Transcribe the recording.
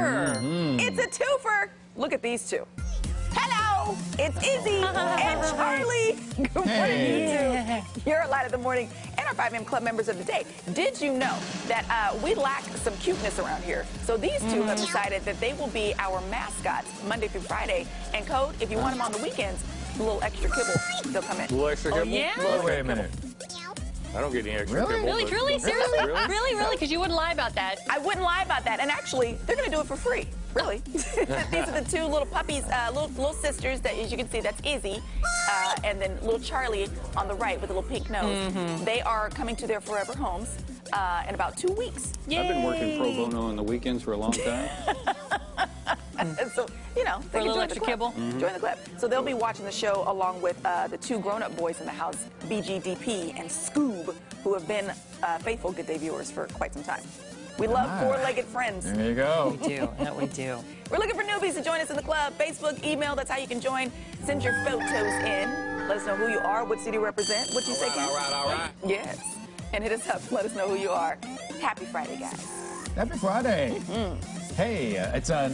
twofer. Mm-hmm. It's a twofer. Look at these two. Hello, it's Izzy and Charlie. Good morning, Hey. you two. You're a light of the morning and our 5 a.m. club members of the day. Did you know that uh, we lack some cuteness around here? So these 2 Mm-hmm. have decided that they will be our mascots Monday through Friday. And Code, if you want them on the weekends, a little extra kibble, they'll come in. A little extra kibble? Oh, kibble? yeah? Wait, wait a minute. I don't get any extra Really? kibble. Really, truly, seriously, Really? really, really, because you wouldn't lie about that. I wouldn't lie about that. And actually, they're going to do it for free. Really. These are the two little puppies, uh, little, little sisters that, as you can see, that's Izzy. Uh, and then little Charlie on the right with a little pink nose. They are coming to their forever homes uh, in about two weeks. I've been working pro bono on the weekends for a long time. And know, they a can little join extra the club. kibble? Join the club. So they'll be watching the show along with uh, the two grown-up boys in the house, BGDP and Scoob, who have been uh, faithful Good Day viewers for quite some time. We love Ah. four-legged friends. There you go. We do, that we do. We're looking for newbies to join us in the club. Facebook, email, that's how you can join. Send your photos in. Let us know who you are, what city you represent, what you say. All right, all right. Yes. And hit us up. Let us know who you are. Happy Friday, guys. Happy Friday. Hey, uh, it's uh,